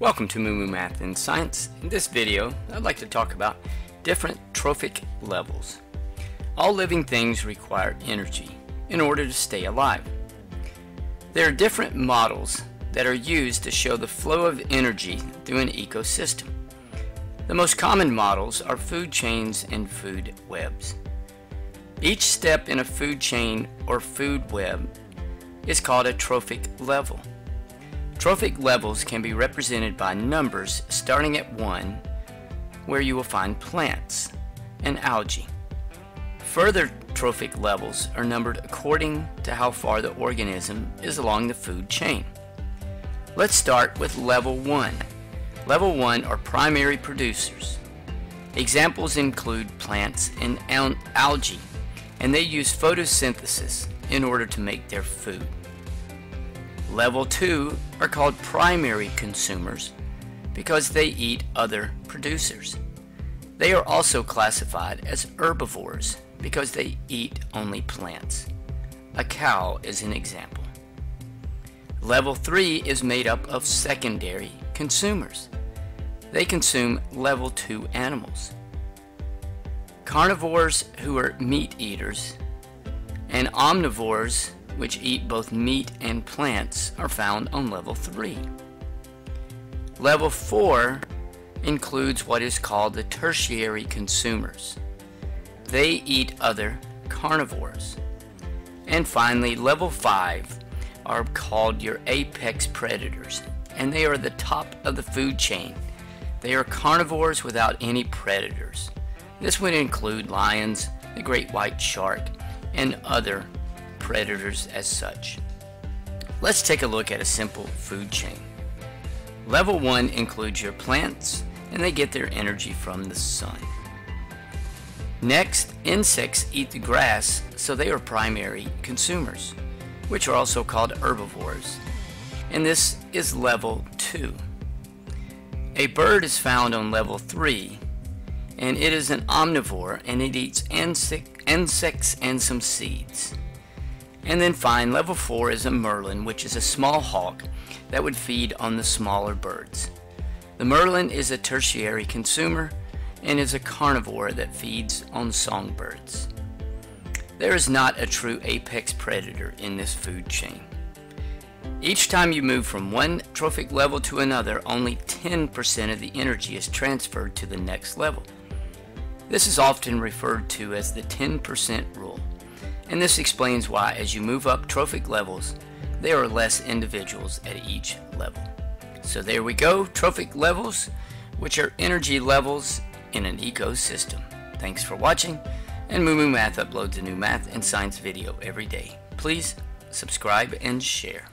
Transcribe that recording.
Welcome to Moo Moo Math and Science. In this video, I'd like to talk about different trophic levels. All living things require energy in order to stay alive. There are different models that are used to show the flow of energy through an ecosystem. The most common models are food chains and food webs. Each step in a food chain or food web is called a trophic level. Trophic levels can be represented by numbers starting at 1, where you will find plants and algae. Further trophic levels are numbered according to how far the organism is along the food chain. Let's start with level 1. Level 1 are primary producers. Examples include plants and algae, and they use photosynthesis in order to make their food. Level 2 are called primary consumers because they eat other producers. They are also classified as herbivores because they eat only plants. A cow is an example. Level 3 is made up of secondary consumers. They consume level 2 animals. Carnivores who are meat eaters and omnivores which eat both meat and plants, are found on level 3. Level 4 includes what is called the tertiary consumers. They eat other carnivores. And finally, level 5 are called your apex predators, and they are the top of the food chain. They are carnivores without any predators. This would include lions, the great white shark, and other predators as such. Let's take a look at a simple food chain. Level 1 includes your plants, and they get their energy from the sun. Next, insects eat the grass, so they are primary consumers, which are also called herbivores. And this is level 2. A bird is found on level 3, and it is an omnivore and it eats insects and some seeds. And then fine, level 4 is a merlin, which is a small hawk that would feed on the smaller birds. The merlin is a tertiary consumer and is a carnivore that feeds on songbirds. There is not a true apex predator in this food chain. Each time you move from one trophic level to another, only 10% of the energy is transferred to the next level. This is often referred to as the 10% rule. And this explains why, as you move up trophic levels, there are less individuals at each level. So there we go, trophic levels, which are energy levels in an ecosystem. Thanks for watching, and Moo Moo Math uploads a new math and science video every day. Please subscribe and share.